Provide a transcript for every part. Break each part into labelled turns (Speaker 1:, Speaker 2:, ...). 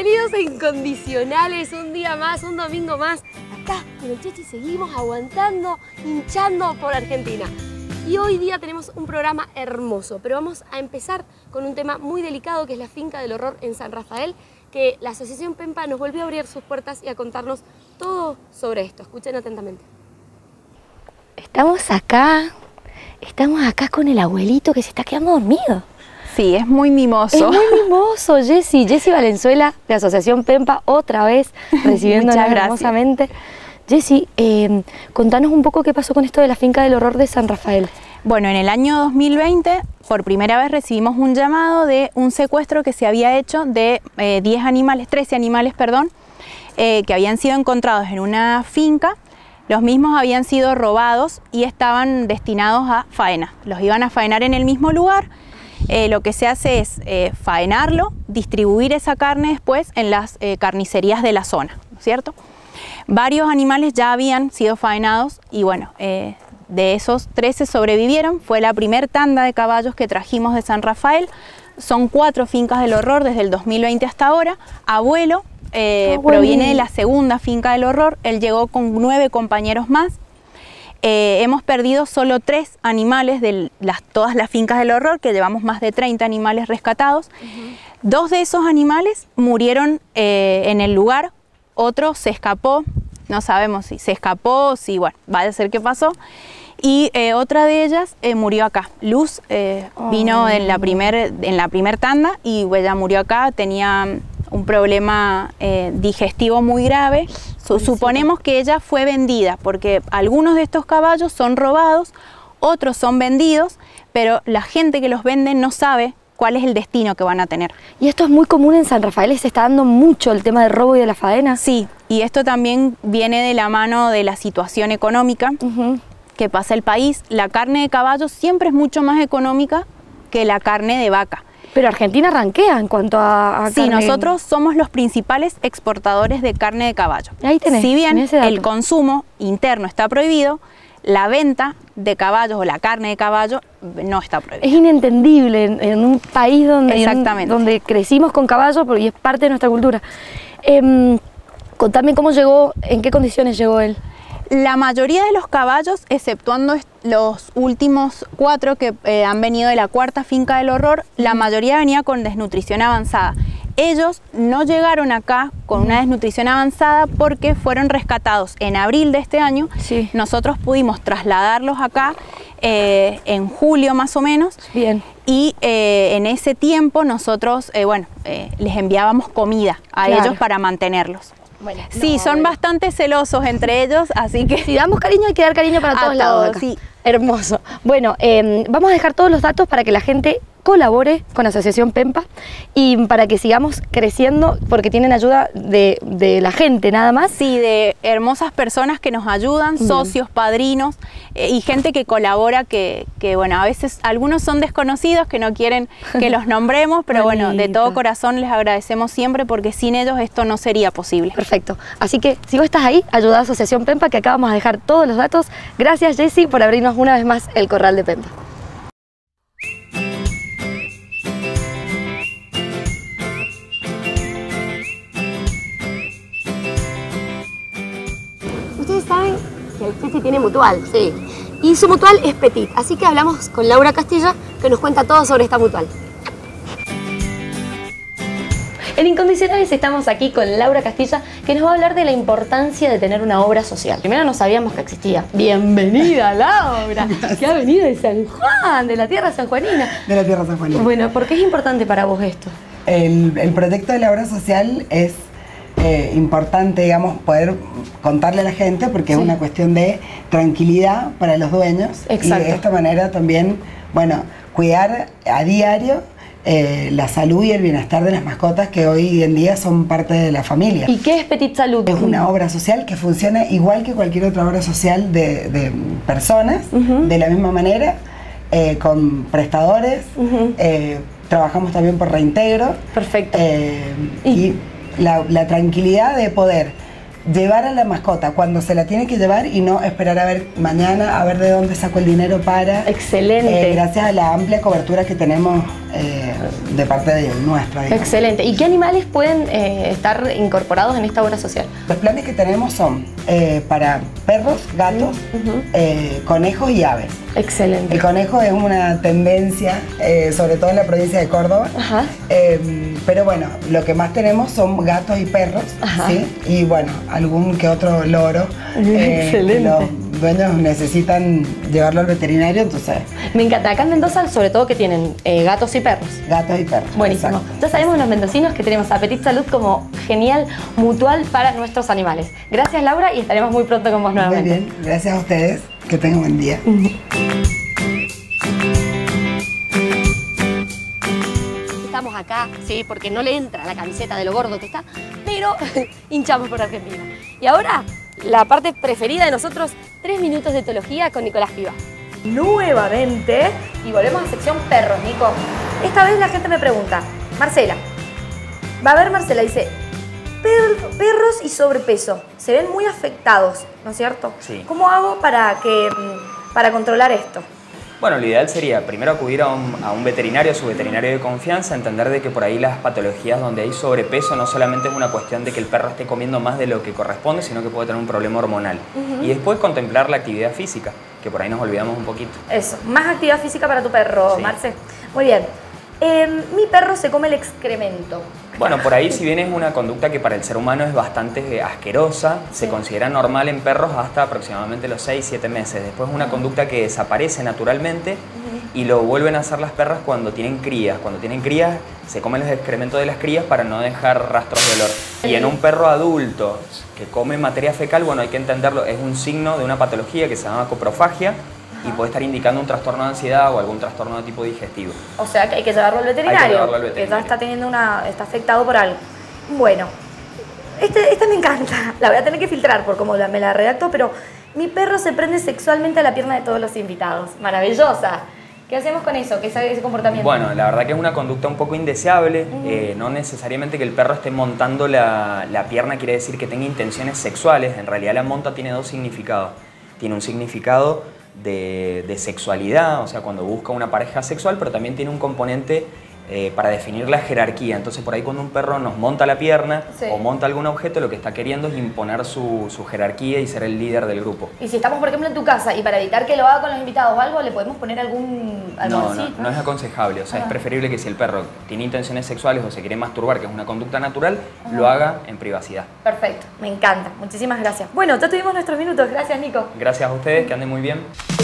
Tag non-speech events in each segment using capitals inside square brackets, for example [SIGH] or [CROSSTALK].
Speaker 1: Bienvenidos a Incondicionales, un día más, un domingo más. Acá con el Chechi seguimos aguantando, hinchando por Argentina. Y hoy día tenemos un programa hermoso, pero vamos a empezar con un tema muy delicado que es la finca del horror en San Rafael, que la Asociación Pempa nos volvió a abrir sus puertas y a contarnos todo sobre esto. Escuchen atentamente.
Speaker 2: Estamos acá, estamos acá con el abuelito que se está quedando dormido.
Speaker 3: Sí, es muy mimoso.
Speaker 2: Es muy mimoso, Jessy. Jessy Valenzuela, de Asociación Pempa, otra vez [LAUGHS] recibiéndonos hermosamente. Jessy, eh, contanos un poco qué pasó con esto de la finca del horror de San Rafael.
Speaker 3: Bueno, en el año 2020, por primera vez recibimos un llamado de un secuestro que se había hecho de 10 eh, animales, 13 animales, perdón, eh, que habían sido encontrados en una finca. Los mismos habían sido robados y estaban destinados a faena. Los iban a faenar en el mismo lugar eh, lo que se hace es eh, faenarlo, distribuir esa carne después en las eh, carnicerías de la zona, ¿cierto? Varios animales ya habían sido faenados y bueno, de esos 13 sobrevivieron. Fue la primer tanda de caballos que trajimos de San Rafael. Son cuatro fincas del horror desde el 2020 hasta ahora. Abuelo proviene de la segunda finca del horror. Él llegó con nueve compañeros más eh, hemos perdido solo tres animales de las, todas las fincas del horror, que llevamos más de 30 animales rescatados. Dos de esos animales murieron eh, en el lugar, otro se escapó, no sabemos si se escapó, si, bueno, va a ser qué pasó. Y eh, otra de ellas murió acá. Luz vino en la primer, en la primer tanda y ella murió acá, tenía un problema digestivo muy grave suponemos que ella fue vendida porque algunos de estos caballos son robados, otros son vendidos, pero la gente que los vende no sabe cuál es el destino que van a tener.
Speaker 2: Y esto es muy común en San Rafael, se está dando mucho el tema del robo y de la faena.
Speaker 3: Sí, y esto también viene de la mano de la situación económica que pasa el país. La carne de caballo siempre es mucho más económica que la carne de vaca.
Speaker 2: Pero Argentina arranquea en cuanto a,
Speaker 3: Sí, nosotros somos los principales exportadores de carne de caballo.
Speaker 2: Ahí tenés,
Speaker 3: si bien el consumo interno está prohibido, la venta de caballos o la carne de caballo no está prohibida.
Speaker 2: Es inentendible en, un país donde, donde crecimos con caballos y es parte de nuestra cultura. Eh, contame cómo llegó, en qué condiciones llegó él.
Speaker 3: La mayoría de los caballos, exceptuando los últimos cuatro que eh, han venido de la cuarta finca del horror, la mayoría venía con desnutrición avanzada. Ellos no llegaron acá con una desnutrición avanzada porque fueron rescatados en abril de este año. Nosotros pudimos trasladarlos acá eh, en julio más o menos.
Speaker 2: Bien.
Speaker 3: Y eh, en ese tiempo nosotros, bueno, les enviábamos comida a ellos para mantenerlos sí, son bastante celosos entre ellos, así que...
Speaker 2: Si damos cariño hay que dar cariño para [LAUGHS] todos lados. Sí. Hermoso. Bueno, em, vamos a dejar todos los datos para que la gente colabore con la Asociación PEMPA y para que sigamos creciendo porque tienen ayuda de, la gente nada más.
Speaker 3: Sí, de hermosas personas que nos ayudan, socios, padrinos eh, y gente que colabora que, bueno, a veces algunos son desconocidos que no quieren que [LAUGHS] los nombremos, pero bueno, de todo corazón les agradecemos siempre porque sin ellos esto no sería posible.
Speaker 2: Perfecto. Así que si vos estás ahí, ayuda a Asociación PEMPA que acá vamos a dejar todos los datos. Gracias Jessy por abrirnos una vez más el corral de PEMPA.
Speaker 1: saben que el Chechi tiene mutual, sí. Y su mutual es Petit, así que hablamos con Laura Castilla, que nos cuenta todo sobre esta mutual. En Incondicionales estamos aquí con Laura Castilla, que nos va a hablar de la importancia de tener una obra social. Primero no sabíamos que existía. Bienvenida, [LAUGHS] Laura, que ha venido de San Juan, de la tierra sanjuanina.
Speaker 4: De la tierra sanjuanina.
Speaker 1: Bueno, ¿por qué es importante para vos esto?
Speaker 4: El, el proyecto de la obra social es eh, importante, digamos, poder contarle a la gente porque es una cuestión de tranquilidad para los dueños y de esta manera también, bueno, cuidar a diario eh, la salud y el bienestar de las mascotas que hoy en día son parte de la familia.
Speaker 1: ¿Y qué es Petit Salud?
Speaker 4: Es una obra social que funciona igual que cualquier otra obra social de, personas, de la misma manera, eh, con prestadores. trabajamos también por reintegro.
Speaker 1: Perfecto.
Speaker 4: y la, tranquilidad de poder llevar a la mascota cuando se la tiene que llevar y no esperar a ver mañana a ver de dónde saco el dinero para.
Speaker 2: Excelente.
Speaker 4: Eh, gracias a la amplia cobertura que tenemos eh, de parte de nuestra.
Speaker 2: Excelente. ¿Y qué animales pueden eh, estar incorporados en esta obra social?
Speaker 4: Los planes que tenemos son para perros, gatos, conejos y aves.
Speaker 2: Excelente.
Speaker 4: El conejo es una tendencia, sobre todo en la provincia de Córdoba. Ajá. pero bueno, lo que más tenemos son gatos y perros. ¿sí? Y bueno, algún que otro loro. [LAUGHS]
Speaker 2: Excelente.
Speaker 4: los dueños necesitan llevarlo al veterinario, entonces.
Speaker 2: Me encanta. Acá en Mendoza, sobre todo, que tienen eh, gatos y perros.
Speaker 4: Gatos y perros.
Speaker 2: Buenísimo. Ya sabemos los mendocinos que tenemos Apetit Salud como genial mutual para nuestros animales. Gracias, Laura, y estaremos muy pronto con vos nuevamente.
Speaker 4: Muy bien. Gracias a ustedes. Que tengan buen día. [LAUGHS]
Speaker 1: acá, sí, porque no le entra la camiseta de lo gordo que está, pero [LAUGHS] hinchamos por Argentina. Y ahora, la parte preferida de nosotros, tres minutos de etología con Nicolás Piva.
Speaker 2: Nuevamente, y volvemos a sección perros, Nico. Esta vez la gente me pregunta, Marcela, va a ver Marcela, dice, perros y sobrepeso, se ven muy afectados, ¿no es cierto?
Speaker 5: Sí.
Speaker 2: ¿Cómo hago para, que, para controlar esto?
Speaker 5: Bueno, lo ideal sería primero acudir a un, veterinario, a su veterinario de confianza, entender de que por ahí las patologías donde hay sobrepeso no solamente es una cuestión de que el perro esté comiendo más de lo que corresponde, sino que puede tener un problema hormonal. Y después contemplar la actividad física, que por ahí nos olvidamos un poquito.
Speaker 2: Eso, más actividad física para tu perro, Marce. Muy bien. Em, mi perro se come el excremento.
Speaker 5: Bueno, por ahí si bien es una conducta que para el ser humano es bastante asquerosa, se considera normal en perros hasta aproximadamente los 6-7 meses. Después es una conducta que desaparece naturalmente y lo vuelven a hacer las perras cuando tienen crías. Cuando tienen crías se comen los excrementos de las crías para no dejar rastros de olor. Y en un perro adulto que come materia fecal, bueno, hay que entenderlo, es un signo de una patología que se llama coprofagia, y puede estar indicando un trastorno de ansiedad o algún trastorno de tipo digestivo.
Speaker 2: O sea que hay que llevarlo al veterinario, que, ya está teniendo una, está afectado por algo. Bueno, este, esta me encanta, [LAUGHS] la voy a tener que filtrar por cómo me la redacto, pero mi perro se prende sexualmente a la pierna de todos los invitados. Maravillosa. ¿Qué hacemos con eso? ¿Qué es ese comportamiento?
Speaker 5: Bueno, la verdad que es una conducta un poco indeseable. Eh, no necesariamente que el perro esté montando la, la, pierna quiere decir que tenga intenciones sexuales. En realidad la monta tiene dos significados. Tiene un significado de, sexualidad, o sea, cuando busca una pareja sexual, pero también tiene un componente eh, para definir la jerarquía. Entonces, por ahí cuando un perro nos monta la pierna o monta algún objeto, lo que está queriendo es imponer su, jerarquía y ser el líder del grupo.
Speaker 2: Y si estamos, por ejemplo, en tu casa y para evitar que lo haga con los invitados o algo, ¿le podemos poner algún...
Speaker 5: no, no, no, es aconsejable. O sea, es preferible que si el perro tiene intenciones sexuales o se quiere masturbar, que es una conducta natural, lo haga en privacidad.
Speaker 2: Perfecto, me encanta. Muchísimas gracias. Bueno, ya tuvimos nuestros minutos. Gracias, Nico.
Speaker 5: Gracias a ustedes, que anden muy bien.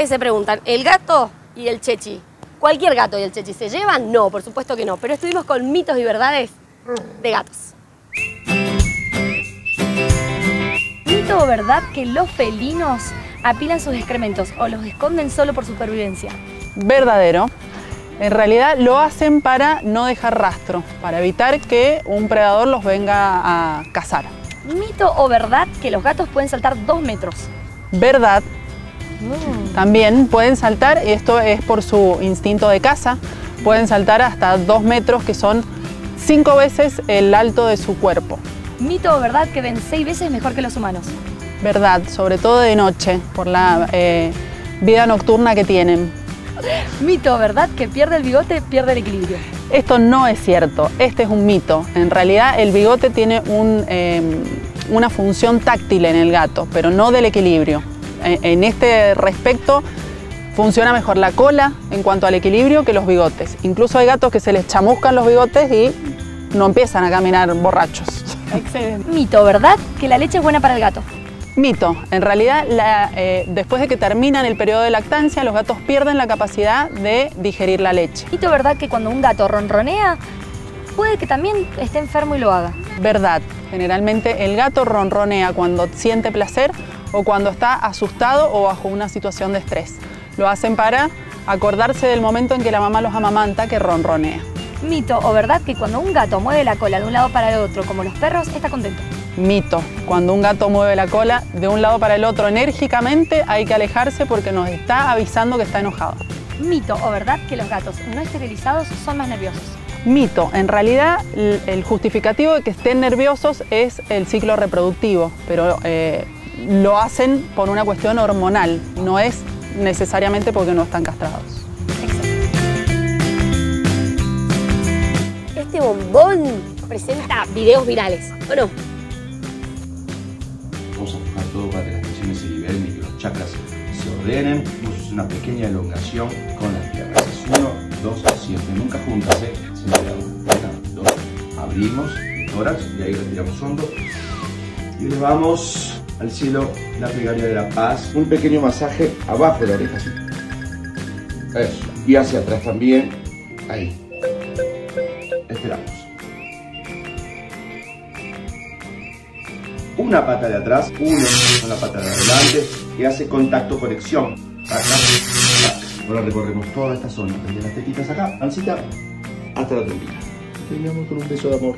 Speaker 1: Ustedes se preguntan, ¿el gato y el chechi? ¿Cualquier gato y el chechi se llevan? No, por supuesto que no. Pero estuvimos con mitos y verdades de gatos.
Speaker 2: ¿Mito o verdad que los felinos apilan sus excrementos o los esconden solo por supervivencia?
Speaker 6: Verdadero. En realidad lo hacen para no dejar rastro, para evitar que un predador los venga a cazar.
Speaker 2: ¿Mito o verdad que los gatos pueden saltar dos metros?
Speaker 6: Verdad. También pueden saltar, esto es por su instinto de caza, pueden saltar hasta dos metros, que son cinco veces el alto de su cuerpo.
Speaker 2: ¿Mito o verdad que ven seis veces mejor que los humanos?
Speaker 6: Verdad, sobre todo de noche, por la eh, vida nocturna que tienen. [LAUGHS]
Speaker 2: Mito, ¿verdad? Que pierde el bigote, pierde el equilibrio.
Speaker 6: Esto no es cierto, este es un mito. En realidad el bigote tiene em, una función táctil en el gato, pero no del equilibrio en este respecto funciona mejor la cola en cuanto al equilibrio que los bigotes. Incluso hay gatos que se les chamuscan los bigotes y no empiezan a caminar borrachos.
Speaker 2: Excelente. Mito, ¿verdad? Que la leche es buena para el gato.
Speaker 6: Mito. En realidad, eh, después de que terminan el periodo de lactancia, los gatos pierden la capacidad de digerir la leche.
Speaker 2: Mito, ¿verdad? Que cuando un gato ronronea, puede que también esté enfermo y lo haga.
Speaker 6: Verdad. Generalmente el gato ronronea cuando siente placer o cuando está asustado o bajo una situación de estrés. lo hacen para acordarse del momento en que la mamá los amamanta que ronronea.
Speaker 2: Mito o verdad que cuando un gato mueve la cola de un lado para el otro, como los perros, está contento.
Speaker 6: Mito. Cuando un gato mueve la cola de un lado para el otro enérgicamente, hay que alejarse porque nos está avisando que está enojado.
Speaker 2: Mito o verdad que los gatos no esterilizados son más nerviosos.
Speaker 6: Mito. En realidad, el justificativo de que estén nerviosos es el ciclo reproductivo, pero eh, lo hacen por una cuestión hormonal, no es necesariamente porque no están castrados.
Speaker 1: Este bombón presenta videos virales, ¿o no?
Speaker 7: Vamos a buscar todo para que las tensiones se liberen y que los chakras se ordenen. Vamos a hacer una pequeña elongación con las piernas. Uno, dos, siempre. Nunca juntas, ¿eh? Siempre una, dos. Abrimos el tórax y ahí retiramos hondo. Y le vamos al cielo la plegaria de la paz. Un pequeño masaje abajo de la oreja, así. Eso. Y hacia atrás también. Ahí. Esperamos. Una pata de atrás, uno con la pata de adelante, que hace contacto, conexión. Acá, Ahora recorremos toda esta zona, desde las tetitas acá, pancita, hasta la trompita. Terminamos con un beso de amor.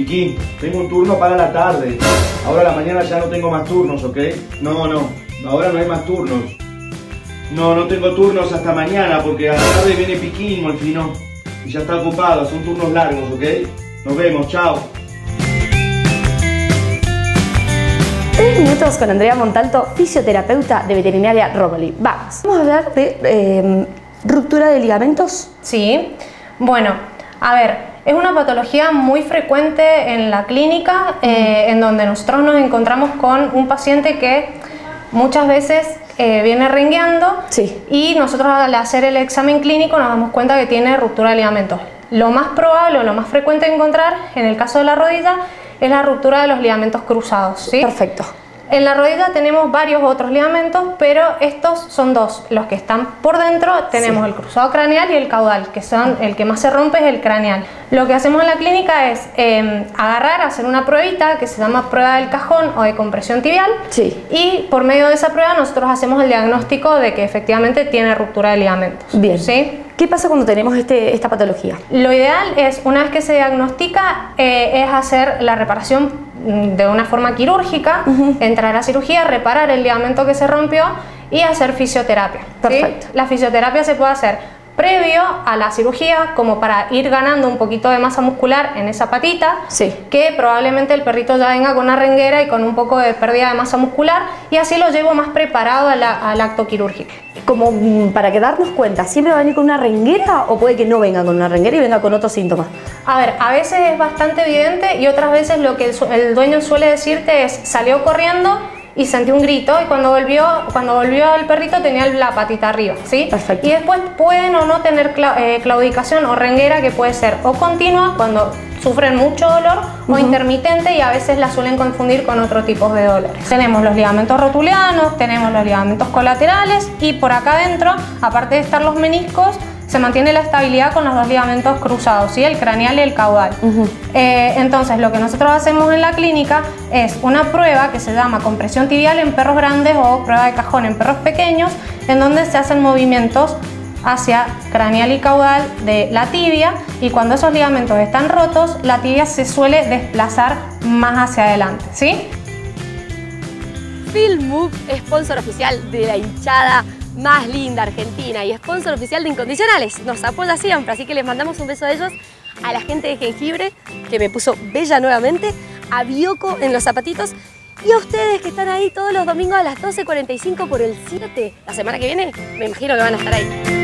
Speaker 7: Piquín, tengo un turno para la tarde. Ahora a la mañana ya no tengo más turnos, ¿ok? No, no, ahora no hay más turnos. No, no tengo turnos hasta mañana porque a la tarde viene Piquín, Molfino. Y ya está ocupado, son turnos largos, ¿ok? Nos vemos, chao.
Speaker 2: Tres minutos con Andrea Montalto, fisioterapeuta de veterinaria Roboli. Vamos. Vamos a hablar de eh, ruptura de ligamentos.
Speaker 8: Sí. Bueno, a ver, es una patología muy frecuente en la clínica, eh, en donde nosotros nos encontramos con un paciente que muchas veces eh, viene rengueando y nosotros al hacer el examen clínico nos damos cuenta que tiene ruptura de ligamentos. Lo más probable o lo más frecuente de encontrar en el caso de la rodilla es la ruptura de los ligamentos cruzados. ¿sí?
Speaker 2: Perfecto.
Speaker 8: En la rodilla tenemos varios otros ligamentos, pero estos son dos. Los que están por dentro tenemos el cruzado craneal y el caudal, que son el que más se rompe es el craneal. Lo que hacemos en la clínica es em, agarrar, hacer una pruebita que se llama prueba del cajón o de compresión tibial.
Speaker 2: Sí.
Speaker 8: Y por medio de esa prueba nosotros hacemos el diagnóstico de que efectivamente tiene ruptura de ligamentos.
Speaker 2: Bien.
Speaker 8: ¿sí?
Speaker 2: ¿Qué pasa cuando tenemos este, esta patología?
Speaker 8: Lo ideal es, una vez que se diagnostica, eh, es hacer la reparación Mm, de una forma quirúrgica, entrar a cirugía, reparar el ligamento que se rompió y hacer fisioterapia.
Speaker 2: Perfecto.
Speaker 8: La fisioterapia se puede hacer previo a la cirugía, como para ir ganando un poquito de masa muscular en esa patita,
Speaker 2: sí.
Speaker 8: que probablemente el perrito ya venga con una renguera y con un poco de pérdida de masa muscular, y así lo llevo más preparado al acto quirúrgico.
Speaker 2: Como mm, para que darnos cuenta, ¿siempre va a venir con una renguera o puede que no venga con una renguera y venga con otros síntomas?
Speaker 8: A ver, a veces es bastante evidente y otras veces lo que el dueño suele decirte es salió corriendo y sentí un grito y cuando volvió, cuando volvió el perrito tenía la patita arriba, ¿sí?
Speaker 2: Perfecto.
Speaker 8: Y después pueden o no tener eh, claudicación o renguera que puede ser o continua cuando sufren mucho dolor o intermitente y a veces la suelen confundir con otro tipo de dolores. Tenemos los ligamentos rotulianos, tenemos los ligamentos colaterales y por acá adentro, aparte de estar los meniscos, se mantiene la estabilidad con los dos ligamentos cruzados, ¿sí? el craneal y el caudal. Eh, entonces, lo que nosotros hacemos en la clínica es una prueba que se llama compresión tibial en perros grandes o prueba de cajón en perros pequeños, en donde se hacen movimientos hacia craneal y caudal de la tibia y cuando esos ligamentos están rotos, la tibia se suele desplazar más hacia adelante, ¿sí?
Speaker 1: Filmove, sponsor oficial de la hinchada más linda Argentina y sponsor oficial de Incondicionales. Nos apoya siempre, así que les mandamos un beso a ellos, a la gente de Jengibre, que me puso bella nuevamente, a Bioco en los zapatitos y a ustedes que están ahí todos los domingos a las 12.45 por el 7. La semana que viene me imagino que van a estar ahí.